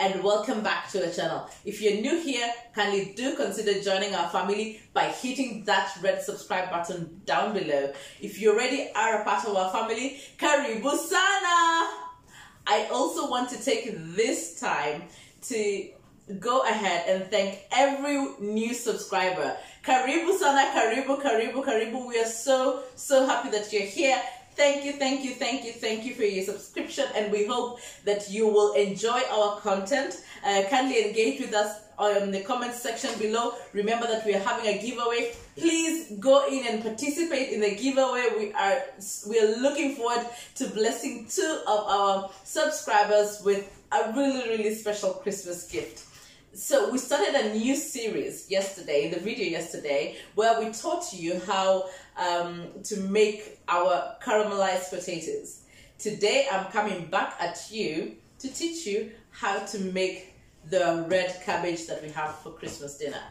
and welcome back to the channel. If you're new here, kindly do consider joining our family by hitting that red subscribe button down below. If you already are a part of our family, karibu sana! I also want to take this time to go ahead and thank every new subscriber. Karibu sana, karibu, karibu, karibu. We are so, so happy that you're here. Thank you, thank you, thank you, thank you for your subscription, and we hope that you will enjoy our content. Uh, kindly engage with us in the comment section below. Remember that we are having a giveaway. Please go in and participate in the giveaway. We are we are looking forward to blessing two of our subscribers with a really really special Christmas gift so we started a new series yesterday the video yesterday where we taught you how um, to make our caramelized potatoes. Today i'm coming back at you to teach you how to make the red cabbage that we have for christmas dinner.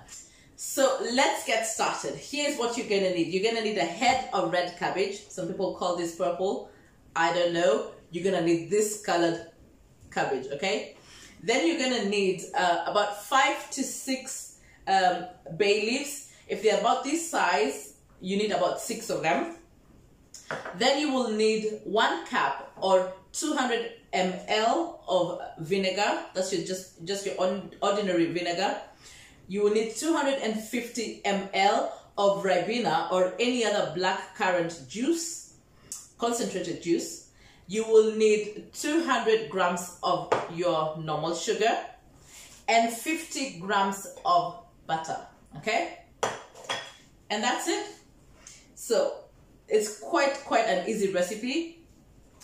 So let's get started. Here's what you're gonna need. You're gonna need a head of red cabbage. Some people call this purple. I don't know. You're gonna need this colored cabbage okay then you're gonna need uh, about five to six um, bay leaves. If they're about this size, you need about six of them. Then you will need one cup or 200 ml of vinegar. That's your just just your ordinary vinegar. You will need 250 ml of ribena or any other black currant juice, concentrated juice you will need 200 grams of your normal sugar and 50 grams of butter okay? And that's it. So it's quite quite an easy recipe.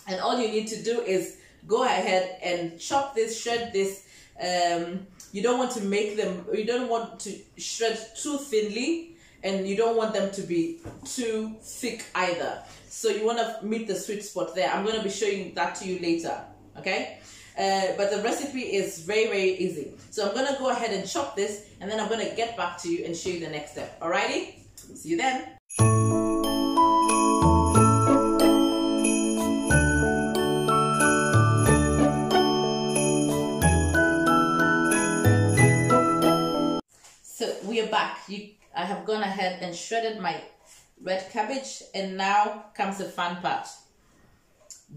And all you need to do is go ahead and chop this shred this um, you don't want to make them you don't want to shred too thinly and you don't want them to be too thick either. So you want to meet the sweet spot there. I'm going to be showing that to you later, okay? Uh, but the recipe is very, very easy. So I'm going to go ahead and chop this and then I'm going to get back to you and show you the next step. Alrighty? See you then. So we are back. You I have gone ahead and shredded my red cabbage and now comes the fun part.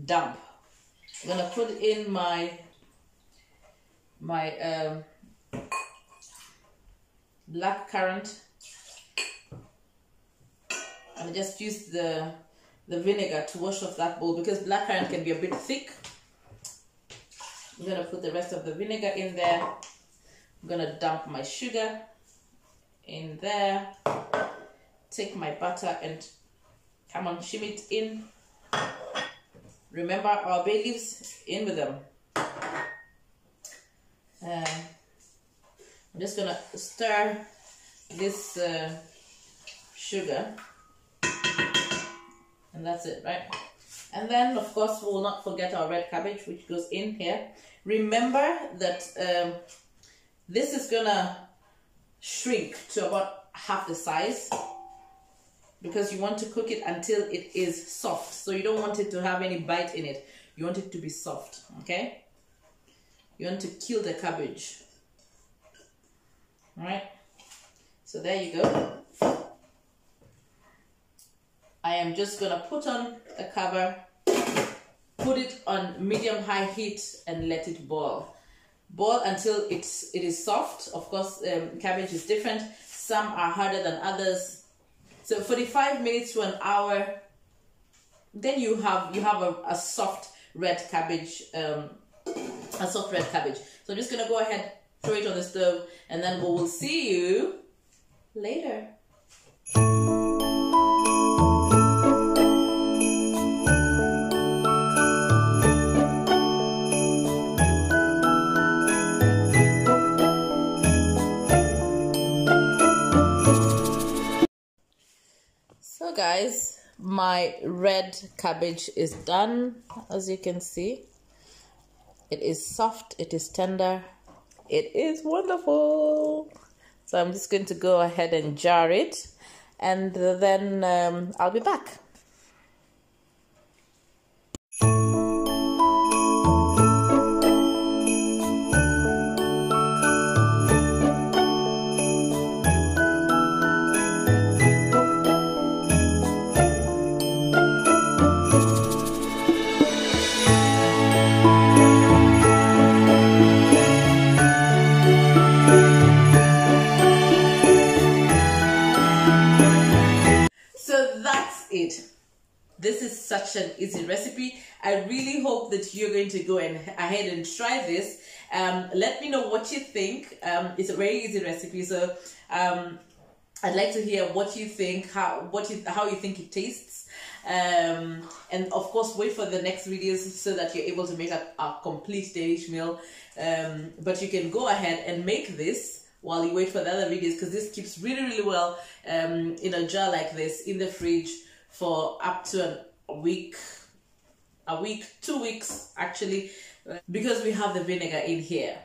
Dump. I'm gonna put in my my um, black currant and just use the the vinegar to wash off that bowl because black currant can be a bit thick. I'm gonna put the rest of the vinegar in there. I'm gonna dump my sugar in there. Take my butter and come on shimmy it in. Remember our bay leaves in with them. Uh, I'm just gonna stir this uh, sugar. And that's it right? And then of course we will not forget our red cabbage which goes in here. Remember that um, this is gonna shrink to about half the size because you want to cook it until it is soft. So you don't want it to have any bite in it. You want it to be soft, okay? You want to kill the cabbage. All right? So there you go. I am just going to put on the cover, put it on medium-high heat and let it boil boil until it's it is soft. Of course um, cabbage is different. Some are harder than others. So 45 minutes to an hour then you have you have a, a soft red cabbage um, a soft red cabbage. So i'm just gonna go ahead throw it on the stove and then we will see you later guys my red cabbage is done as you can see. It is soft it is tender it is wonderful. So i'm just going to go ahead and jar it and then um, i'll be back this is such an easy recipe. I really hope that you're going to go and ahead and try this. Um, let me know what you think. Um, it's a very easy recipe, so um, I'd like to hear what you think, how what you how you think it tastes, um, and of course wait for the next videos so that you're able to make a, a complete Danish meal. Um, but you can go ahead and make this while you wait for the other videos because this keeps really really well um, in a jar like this in the fridge for up to a week, a week, two weeks actually, because we have the vinegar in here.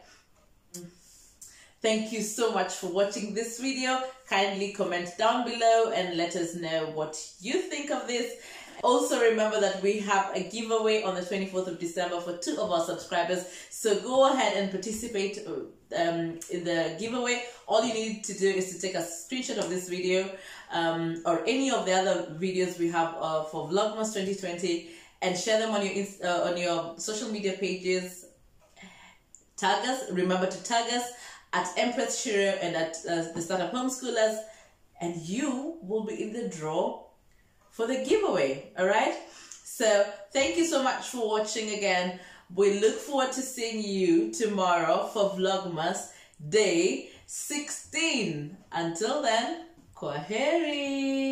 Thank you so much for watching this video. Kindly comment down below and let us know what you think of this. Also remember that we have a giveaway on the 24th of December for two of our subscribers. So go ahead and participate um, in the giveaway. All you need to do is to take a screenshot of this video um, or any of the other videos we have uh, for Vlogmas 2020 and share them on your uh, on your social media pages. Tag us. Remember to tag us at Empress Shiro and at uh, the Startup Homeschoolers, and you will be in the draw for the giveaway. All right. So thank you so much for watching again. We look forward to seeing you tomorrow for Vlogmas Day 16. Until then, kwaheri.